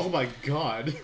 Oh my god.